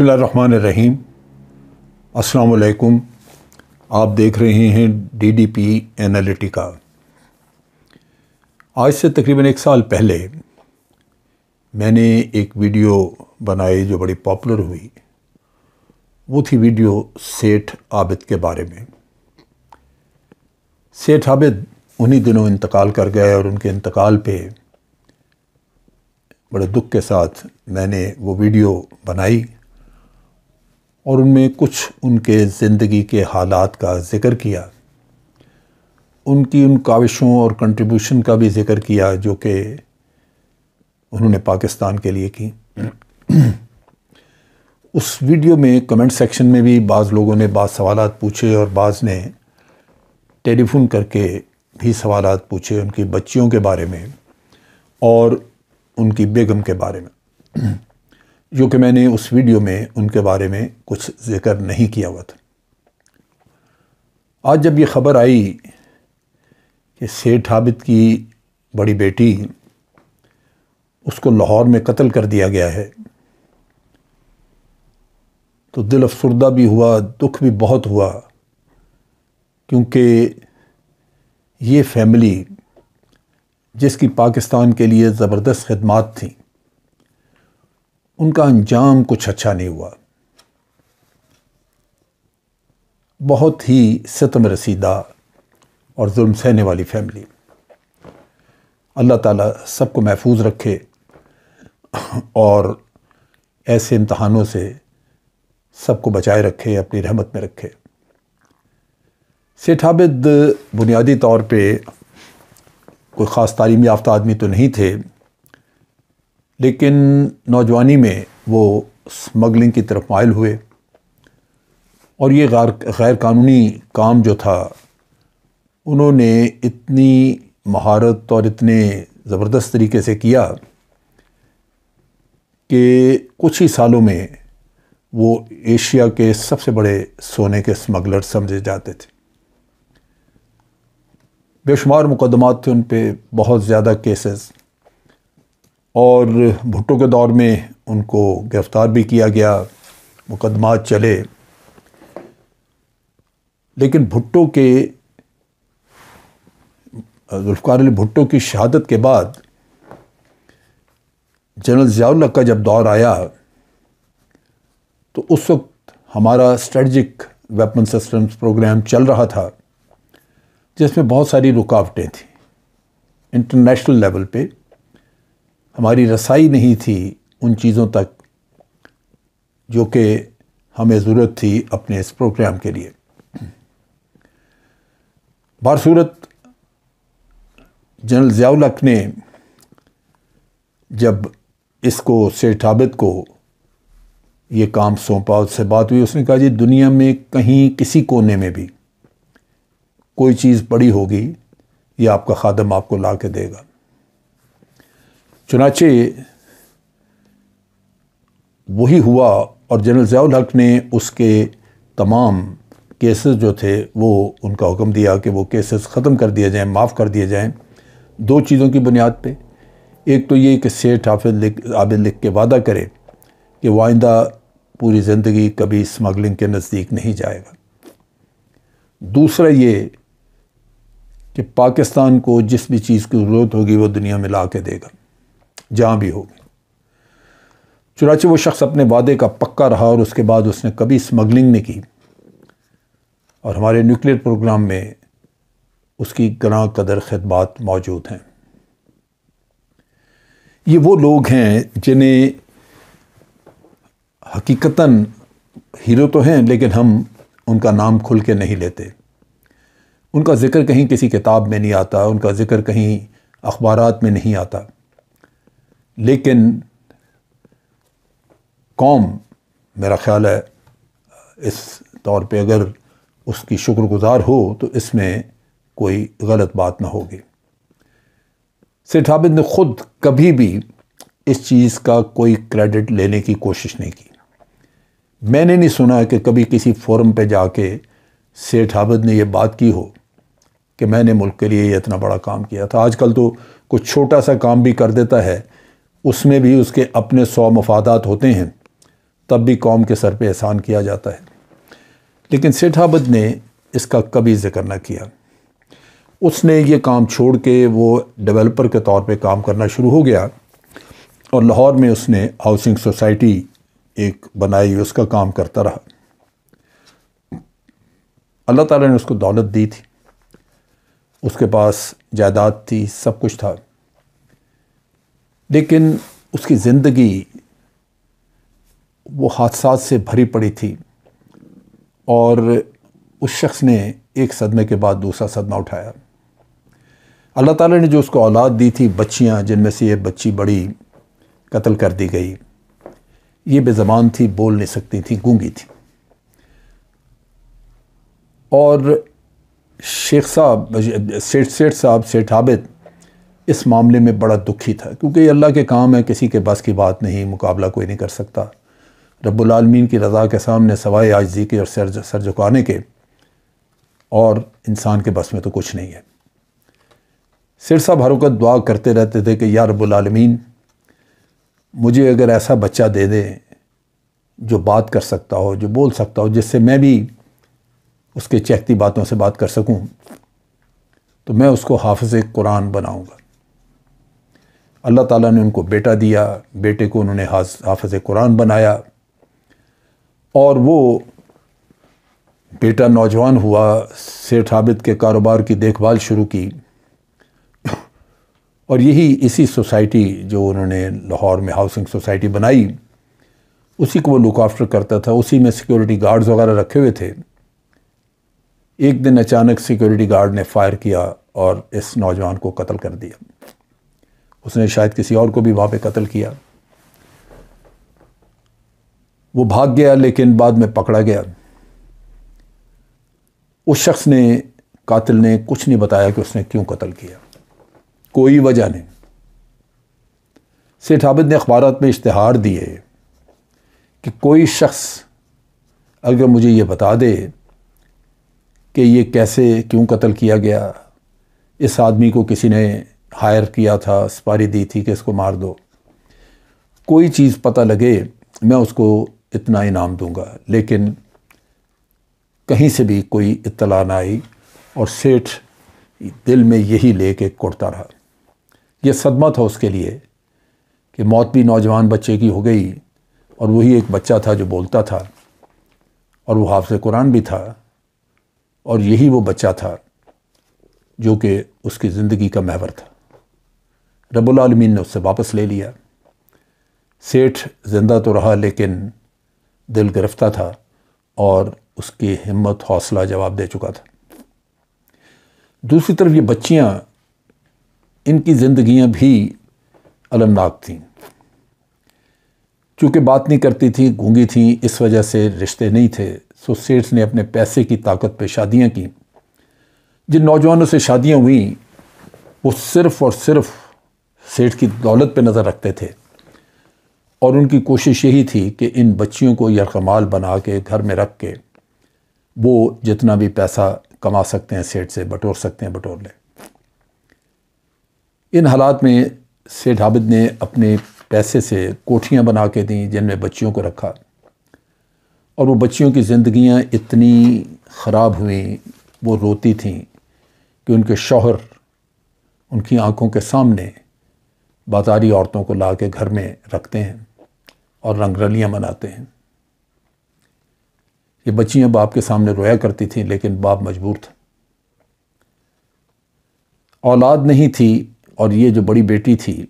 बसमीम अस्सलाम आप देख रहे हैं डी डी पी एनालिटिका आज से तकरीबन एक साल पहले मैंने एक वीडियो बनाई जो बड़ी पॉपुलर हुई। वो थी वीडियो सेठ आबिद के बारे में। सेठ आबिद उन्हीं दिनों इंतकाल कर गए और उनके इंतकाल पे बड़े दुख के साथ मैंने वो वीडियो बनाई। और उनमें कुछ उनके ज़िंदगी के हालात का ज़िक्र किया। उनकी उन काविशों और कंट्रीब्यूशन का भी ज़िक्र किया जो कि उन्होंने पाकिस्तान के लिए की। उस वीडियो में कमेंट सेक्शन में भी बाज़ लोगों ने बाज़ सवाल पूछे और बाज़ ने टेलीफोन करके भी सवाल पूछे उनकी बच्चियों के बारे में और उनकी बेगम के बारे में। जो कि मैंने उस वीडियो में, उनके बारे में कुछ ज़िक्र नहीं किया हुआ था। आज जब ये ख़बर आई कि सेठ हाबिद की बड़ी बेटी, उसको लाहौर में कत्ल कर दिया गया है तो दिल अफसरदा भी हुआ, दुख भी बहुत हुआ, क्योंकि ये फैमिली, जिसकी पाकिस्तान के लिए ज़बरदस्त खदमात थी उनका अंजाम कुछ अच्छा नहीं हुआ। बहुत ही सतम रसीदा और जुल्म सहने वाली फैमिली। अल्लाह ताला सबको महफूज रखे और ऐसे इम्तहानों से सबको बचाए रखे, अपनी रहमत में रखे। सेठ आबिद बुनियादी तौर पे कोई ख़ास तालीम याफ्ता आदमी तो नहीं थे। लेकिन नौजवानी में वो स्मगलिंग की तरफ़ मायल हुए और ये गैर गैर कानूनी काम जो था, उन्होंने इतनी महारत और इतने ज़बरदस्त तरीके से किया कि कुछ ही सालों में वो एशिया के सबसे बड़े सोने के स्मगलर समझे जाते थे। बेशुमार मुकदमात थे उन पर बहुत ज़्यादा केसेस। और भुट्टो के दौर में उनको गिरफ़्तार भी किया गया, मुकदमा चले। लेकिन भुट्टो के जुल्फ़ार अली भुट्टो की शहादत के बाद जनरल ज़ियाउल्ला का जब दौर आया तो उस वक्त हमारा स्ट्रेटजिक वेपन सिस्टम्स प्रोग्राम चल रहा था, जिसमें बहुत सारी रुकावटें थी। इंटरनेशनल लेवल पे हमारी रसाई नहीं थी उन चीज़ों तक जो कि हमें ज़रूरत थी अपने इस प्रोग्राम के लिए। बारसूरत जनरल ज़ियाउलक ने जब इसको, सेठ आबिद को ये काम सौंपा, उससे बात हुई, उसने कहा, जी, दुनिया में कहीं किसी कोने में भी कोई चीज़ बड़ी होगी, ये आपका खादम आपको ला के देगा। चुनाचे वही हुआ और जनरल ज़ियाउल हक ने उसके तमाम केसेस जो थे, वो उनका हुक्म दिया कि वो केसेस ख़त्म कर दिए जाएँ, माफ़ कर दिए जाएँ, दो चीज़ों की बुनियाद पे। एक तो ये कि सेठ हाफिज लिख लिख के वादा करे कि वो आइंदा पूरी ज़िंदगी कभी स्मगलिंग के नज़दीक नहीं जाएगा। दूसरा ये कि पाकिस्तान को जिस भी चीज़ की ज़रूरत होगी, वो दुनिया में ला के देगा। जहाँ भी होगी चुनाचे वो शख्स अपने वादे का पक्का रहा और उसके बाद उसने कभी स्मगलिंग नहीं की। और हमारे न्यूक्लियर प्रोग्राम में उसकी गना कदर खदबात मौजूद हैं। ये वो लोग हैं जिन्हें हकीकता हीरो तो हैं, लेकिन हम उनका नाम खुल के नहीं लेते। उनका ज़िक्र कहीं किसी किताब में नहीं आता, उनका ज़िक्र कहीं अखबार में नहीं आता। लेकिन कौम, मेरा ख्याल है, इस तौर पे अगर उसकी शुक्रगुजार हो तो इसमें कोई गलत बात ना होगी। सेठ आबिद ने ख़ुद कभी भी इस चीज़ का कोई क्रेडिट लेने की कोशिश नहीं की। मैंने नहीं सुना कि कभी किसी फोरम पे जाके सेठ आबिद ने यह बात की हो कि मैंने मुल्क के लिए इतना बड़ा काम किया था। आजकल तो कुछ छोटा सा काम भी कर देता है उसमें भी उसके अपने सौ मफादात होते हैं, तब भी कौम के सर पे एहसान किया जाता है। लेकिन सेठ आबद ने इसका कभी ज़िक्र न किया। उसने ये काम छोड़ के वो डेवलपर के तौर पे काम करना शुरू हो गया और लाहौर में उसने हाउसिंग सोसाइटी एक बनाई, उसका काम करता रहा। अल्लाह ताला ने उसको दौलत दी थी। उसके पास जायदाद थी, सब कुछ था। लेकिन उसकी ज़िंदगी वो हादसा से भरी पड़ी थी। और उस शख्स ने एक सदमे के बाद दूसरा सदमा उठाया। अल्लाह ताला ने जो उसको औलाद दी थी, बच्चियाँ, जिनमें से ये बच्ची बड़ी कत्ल कर दी गई, ये बेज़बान थी, बोल नहीं सकती थी, गूँगी थी। और शेख साहब सेठ सेठ साहब सेठ आबिद इस मामले में बड़ा दुखी था, क्योंकि ये अल्लाह के काम है, किसी के बस की बात नहीं, मुकाबला कोई नहीं कर सकता। रब्बुल की रज़ा के सामने सवाए आजी के और सर सर झुकाने के, और इंसान के बस में तो कुछ नहीं है। सिर साहब हर वक्त दुआ करते रहते थे कि, या रब्बुल मुझे अगर ऐसा बच्चा दे दे, जो बात कर सकता हो, जो बोल सकता हो, जिससे मैं भी उसके चहती बातों से बात कर सकूँ तो मैं उसको हाफज कुरान बनाऊँगा। अल्लाह ताला ने उनको बेटा दिया, बेटे को उन्होंने हाफज कुरान बनाया और वो बेटा नौजवान हुआ, सेठ आबिद के कारोबार की देखभाल शुरू की और यही इसी सोसाइटी जो उन्होंने लाहौर में हाउसिंग सोसाइटी बनाई, उसी को वो लुक आफ्टर करता था। उसी में सिक्योरिटी गार्ड्स वगैरह रखे हुए थे। एक दिन अचानक सिक्योरिटी गार्ड ने फायर किया और इस नौजवान को कत्ल कर दिया। उसने शायद किसी और को भी वहाँ पे कत्ल किया। वो भाग गया, लेकिन बाद में पकड़ा गया। उस शख्स ने, कातिल ने कुछ नहीं बताया कि उसने क्यों कत्ल किया। कोई वजह नहीं। सेठ आबिद ने अखबार में इश्तहार दिए कि कोई शख्स अगर मुझे ये बता दे कि ये कैसे, क्यों कत्ल किया गया, इस आदमी को किसी ने हायर किया था सुपारी दी थी कि इसको मार दो। कोई चीज़ पता लगे, मैं उसको इतना इनाम दूँगा। लेकिन कहीं से भी कोई इतला ना आई और सेठ दिल में यही ले के कुड़ता रहा। यह सदमा था उसके लिए कि मौत भी नौजवान बच्चे की हो गई और वही एक बच्चा था जो बोलता था और वो हाफ़ कुरान भी था और यही वो बच्चा था जो कि उसकी ज़िंदगी का महवर था। रबालमीन ने उससे वापस ले लिया। सेठ ज़िंदा तो रहा, लेकिन दिल गिरफ्ता था और उसकी हिम्मत हौसला जवाब दे चुका था। दूसरी तरफ़ ये बच्चियाँ, इनकी ज़िंदगियाँ भी अलमनाक थीं। चूँकि बात नहीं करती थी, गूँगी थी, इस वजह से रिश्ते नहीं थे सो सेठ ने अपने पैसे की ताकत पे शादियाँ की। जिन नौजवानों से शादियाँ हुई, वो सिर्फ़ और सिर्फ़ सेठ की दौलत पे नज़र रखते थे। और उनकी कोशिश यही थी कि इन बच्चियों को यरकमाल बना के, घर में रख के, वो जितना भी पैसा कमा सकते हैं सेठ से, बटोर सकते हैं, बटोर लें। इन हालात में सेठ आबिद ने अपने पैसे से कोठियाँ बना के दी, जिनमें बच्चियों को रखा। और वो बच्चियों की ज़िंदगियाँ इतनी ख़राब हुई, वो रोती थीं कि उनके शौहर, उनकी आँखों के सामने बाजारी औरतों को ला के घर में रखते हैं और रंगरलियाँ मनाते हैं। ये बच्चियाँ बाप के सामने रोया करती थीं, लेकिन बाप मजबूर था। औलाद नहीं थी और ये जो बड़ी बेटी थी,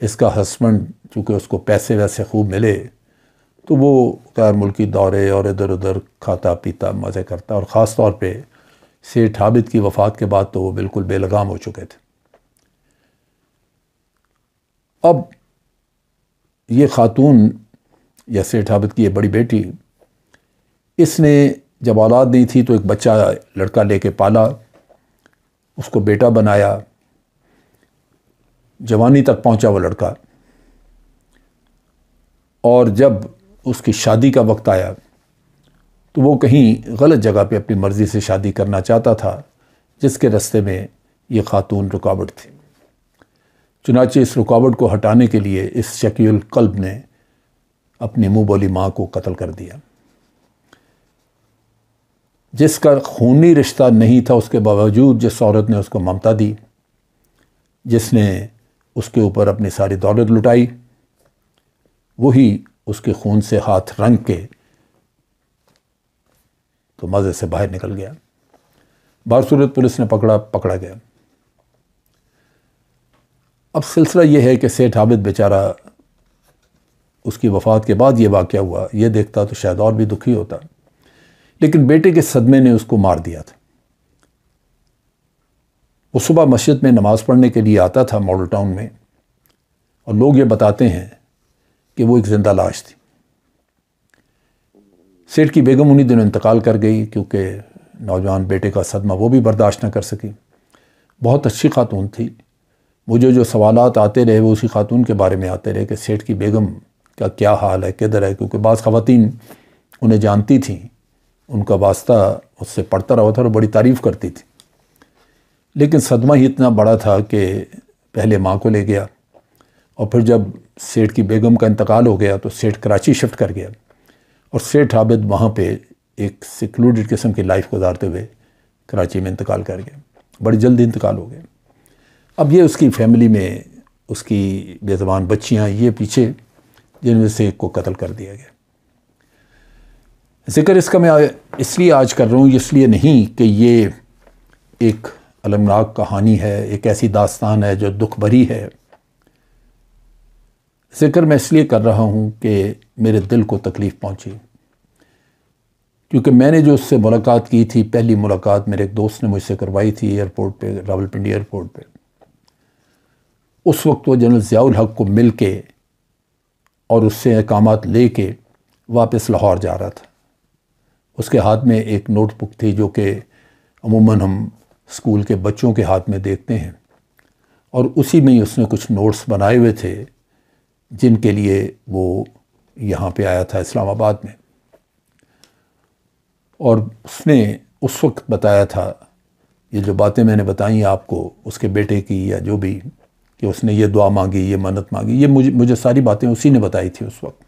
इसका हस्बैंड चूँकि उसको पैसे वैसे खूब मिले तो वो गैर मुल्की दौरे और इधर उधर खाता पीता मज़े करता और ख़ास तौर पे सेठ हाबिद की वफ़ात के बाद तो वो बिल्कुल बेलगाम हो चुके थे। अब ये ख़ातून या सेठ आबिद की ये बड़ी बेटी, इसने जब औलाद नहीं थी तो एक बच्चा लड़का लेके पाला, उसको बेटा बनाया, जवानी तक पहुँचा वो लड़का। और जब उसकी शादी का वक्त आया तो वो कहीं गलत जगह पे अपनी मर्ज़ी से शादी करना चाहता था, जिसके रास्ते में ये ख़ातून रुकावट थी। चुनाचे इस रुकावट को हटाने के लिए इस शकील कल्ब ने अपनी मुँह बोली माँ को कत्ल कर दिया। जिसका खूनी रिश्ता नहीं था, उसके बावजूद जिस औरत ने उसको ममता दी, जिसने उसके ऊपर अपनी सारी दौलत लुटाई, वही उसके खून से हाथ रंग के तो मज़े से बाहर निकल गया। बार सूरत पुलिस ने पकड़ा पकड़ा गया। अब सिलसिला ये है कि सेठ आबिद बेचारा उसकी वफ़ात के बाद ये वाक़ हुआ, ये देखता तो शायद और भी दुखी होता। लेकिन बेटे के सदमे ने उसको मार दिया था। वो सुबह मस्जिद में नमाज़ पढ़ने के लिए आता था मॉडल टाउन में और लोग ये बताते हैं कि वो एक ज़िंदा लाश थी। सेठ की बेगम उन्हीं दिनों इंतकाल कर गई क्योंकि नौजवान बेटे का सदमा वो भी बर्दाश्त न कर सकी। बहुत अच्छी खातून थी। मुझे जो सवाल आते रहे वो उसी खातून के बारे में आते रहे कि सेठ की बेगम का क्या हाल है, किधर है? क्योंकि बाज़ ख़वातीन उन्हें जानती थी, उनका वास्ता उससे पढ़ता रहा था और बड़ी तारीफ़ करती थी। लेकिन सदमा ही इतना बड़ा था कि पहले माँ को ले गया और फिर जब सेठ की बेगम का इंतकाल हो गया तो सेठ कराची शिफ्ट कर गया और सेठ आबिद वहाँ पे एक सिक्लूडेड किस्म की लाइफ गुजारते हुए कराची में इंतकाल कर गया बड़ी जल्दी इंतकाल हो गया अब ये उसकी फैमिली में उसकी बेज़बान बच्चियाँ, ये पीछे जिनमें से एक को कत्ल कर दिया गया। ज़िक्र इसका मैं इसलिए आज कर रहा हूँ, इसलिए नहीं कि ये एक अलमनाक कहानी है, एक ऐसी दास्तान है जो दुख भरी है। ज़िक्र मैं इसलिए कर रहा हूँ कि मेरे दिल को तकलीफ़ पहुँची। क्योंकि मैंने जो उससे मुलाकात की थी, पहली मुलाकात मेरे एक दोस्त ने मुझसे करवाई थी एयरपोर्ट पे, रावलपिंडी एयरपोर्ट पे। उस वक्त वो जनरल ज़ियाउल हक को मिल के और उससे अहकाम ले के वापस लाहौर जा रहा था। उसके हाथ में एक नोटबुक थी जो कि अमूमन हम स्कूल के बच्चों के हाथ में देखते हैं। और उसी में ही उसने कुछ नोट्स बनाए हुए थे, जिनके लिए वो यहाँ पे आया था इस्लामाबाद में। और उसने उस वक्त बताया था, ये जो बातें मैंने बताई आपको, उसके बेटे की या जो भी कि उसने ये दुआ मांगी, ये मन्नत मांगी, ये मुझे मुझे सारी बातें उसी ने बताई थी उस वक्त।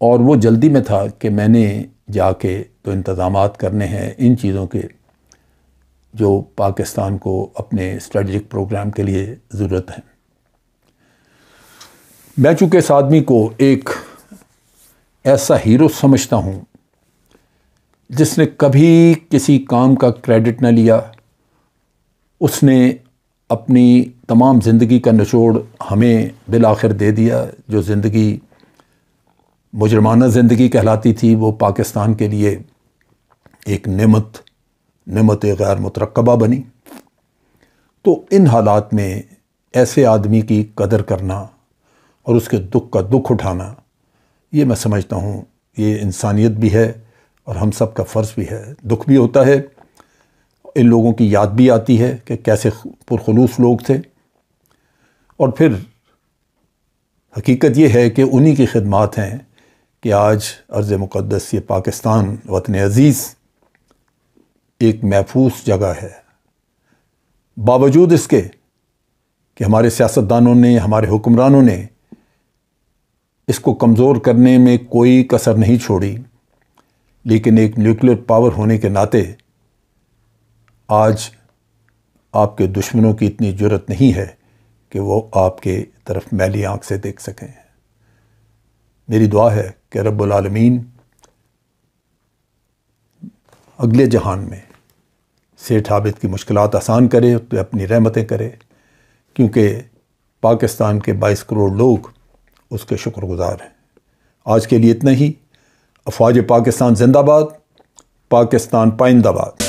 और वो जल्दी में था कि मैंने जाके तो इंतज़ाम करने हैं इन चीज़ों के, जो पाकिस्तान को अपने स्ट्रेटजिक प्रोग्राम के लिए ज़रूरत है। मैं चूँकि इस आदमी को एक ऐसा हीरो समझता हूँ, जिसने कभी किसी काम का क्रेडिट ना लिया, उसने अपनी तमाम ज़िंदगी का निचोड़ हमें बिल आखिर दे दिया। जो ज़िंदगी, मुजरमाना ज़िंदगी कहलाती थी, वो पाकिस्तान के लिए एक नमत नमत गैर मुतरकबा बनी। तो इन हालात में ऐसे आदमी की कदर करना और उसके दुख का दुख उठाना, ये मैं समझता हूँ, ये इंसानियत भी है और हम सब का फ़र्ज़ भी है। दुख भी होता है इन लोगों की याद भी आती है कि कैसे पुरखलूस लोग थे। और फिर हकीकत ये है कि उन्हीं की खदमात हैं कि आज अर्ज़ मुक़दस ये पाकिस्तान, वतन अज़ीज़, एक महफूज जगह है। बावजूद इसके कि हमारे सियासतदानों ने, हमारे हुक्मरानों ने इसको कमज़ोर करने में कोई कसर नहीं छोड़ी, लेकिन एक न्यूक्लियर पावर होने के नाते आज आपके दुश्मनों की इतनी ज़रूरत नहीं है कि वो आपके तरफ़ मैली आँख से देख सकें। मेरी दुआ है कि रब्बुल आलमीन अगले जहान में सेठ आबिद की मुश्किल आसान करे तो अपनी रहमतें करे, क्योंकि पाकिस्तान के 22 करोड़ लोग उसके शुक्रगुजार हैं। आज के लिए इतना ही। अफवाज पाकिस्तान जिंदाबाद, पाकिस्तान पाइंदाबाद।